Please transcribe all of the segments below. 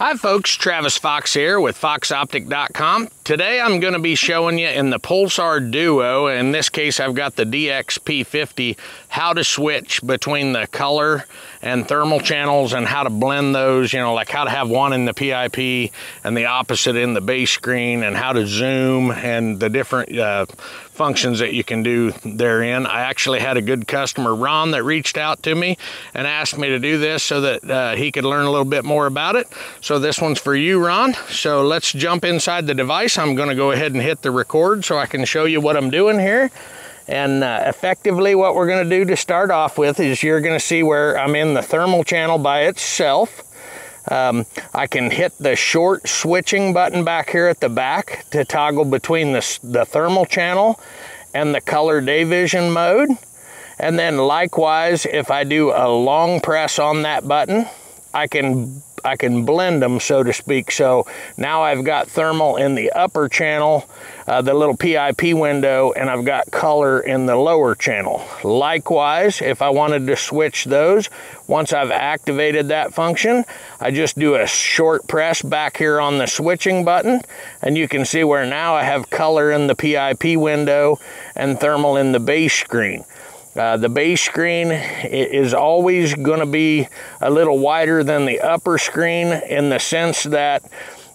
Hi folks, Travis Fox here with foxoptic.com. Today I'm going to be showing you in the Pulsar Duo, in this case I've got the DXP50, how to switch between the color and thermal channels and how to blend those, you know, like how to have one in the PIP and the opposite in the base screen and how to zoom and the different uh, functions that you can do therein. I actually had a good customer, Ron, that reached out to me and asked me to do this so that uh, he could learn a little bit more about it. So this one's for you, Ron. So let's jump inside the device. I'm gonna go ahead and hit the record so I can show you what I'm doing here. And uh, effectively what we're gonna do to start off with is you're gonna see where I'm in the thermal channel by itself. Um, I can hit the short switching button back here at the back to toggle between the, the thermal channel and the color day vision mode. And then likewise, if I do a long press on that button, I can I can blend them, so to speak. So now I've got thermal in the upper channel, uh, the little PIP window, and I've got color in the lower channel. Likewise, if I wanted to switch those, once I've activated that function, I just do a short press back here on the switching button, and you can see where now I have color in the PIP window and thermal in the base screen. Uh, the base screen is always going to be a little wider than the upper screen in the sense that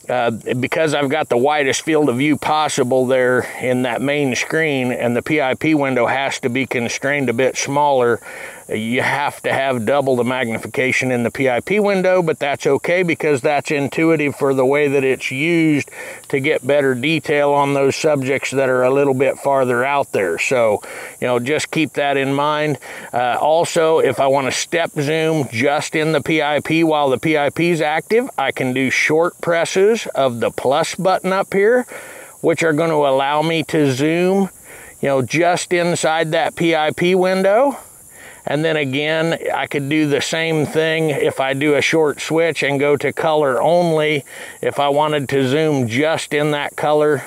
uh, because I've got the widest field of view possible there in that main screen and the PIP window has to be constrained a bit smaller, you have to have double the magnification in the PIP window, but that's okay because that's intuitive for the way that it's used to get better detail on those subjects that are a little bit farther out there. So, you know, just keep that in mind. Uh, also, if I want to step zoom just in the PIP while the PIP is active, I can do short presses of the plus button up here, which are going to allow me to zoom, you know, just inside that PIP window and then again, I could do the same thing if I do a short switch and go to color only. If I wanted to zoom just in that color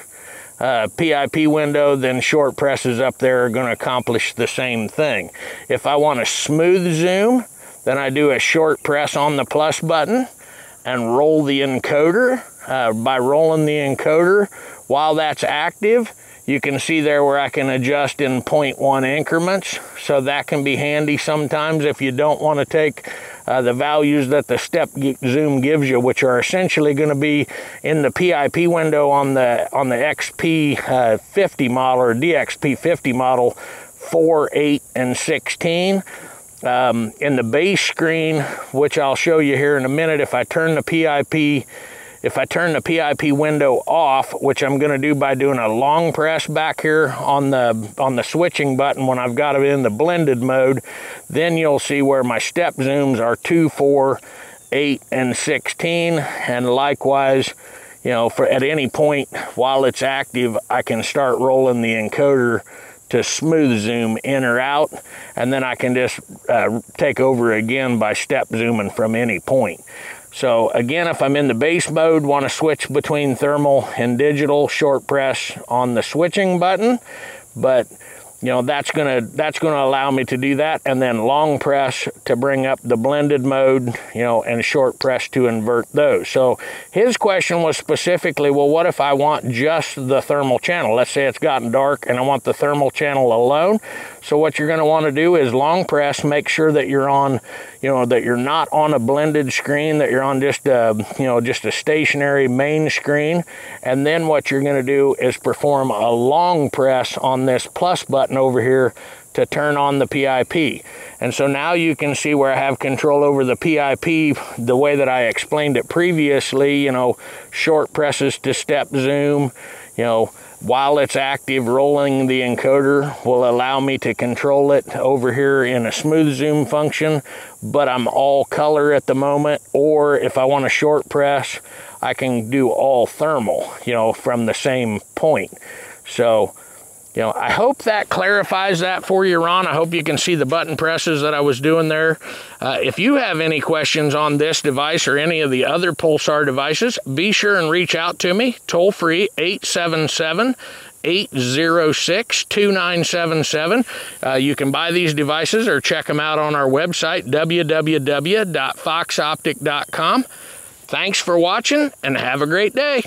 uh, PIP window, then short presses up there are gonna accomplish the same thing. If I want a smooth zoom, then I do a short press on the plus button and roll the encoder. Uh, by rolling the encoder while that's active, you can see there where I can adjust in 0.1 increments. So that can be handy sometimes if you don't want to take uh, the values that the step zoom gives you, which are essentially going to be in the PIP window on the on the XP uh, 50 model or DXP 50 model 4, 8, and 16. Um, in the base screen, which I'll show you here in a minute, if I turn the PIP if I turn the PIP window off, which I'm gonna do by doing a long press back here on the, on the switching button when I've got it in the blended mode, then you'll see where my step zooms are 2, 4, 8, and 16. And likewise, you know, for at any point while it's active, I can start rolling the encoder to smooth zoom in or out, and then I can just uh, take over again by step zooming from any point. So again, if I'm in the base mode, want to switch between thermal and digital, short press on the switching button. But you know that's gonna that's gonna allow me to do that and then long press to bring up the blended mode you know and short press to invert those. So his question was specifically well what if i want just the thermal channel? Let's say it's gotten dark and i want the thermal channel alone. So what you're going to want to do is long press make sure that you're on you know that you're not on a blended screen that you're on just a you know just a stationary main screen. And then what you're going to do is perform a long press on this plus button button over here to turn on the PIP. And so now you can see where I have control over the PIP the way that I explained it previously, you know, short presses to step zoom, you know, while it's active, rolling the encoder will allow me to control it over here in a smooth zoom function, but I'm all color at the moment. Or if I want a short press, I can do all thermal, you know, from the same point. So you know, I hope that clarifies that for you, Ron. I hope you can see the button presses that I was doing there. Uh, if you have any questions on this device or any of the other Pulsar devices, be sure and reach out to me, toll free 877 806 2977. Uh, you can buy these devices or check them out on our website, www.foxoptic.com. Thanks for watching and have a great day.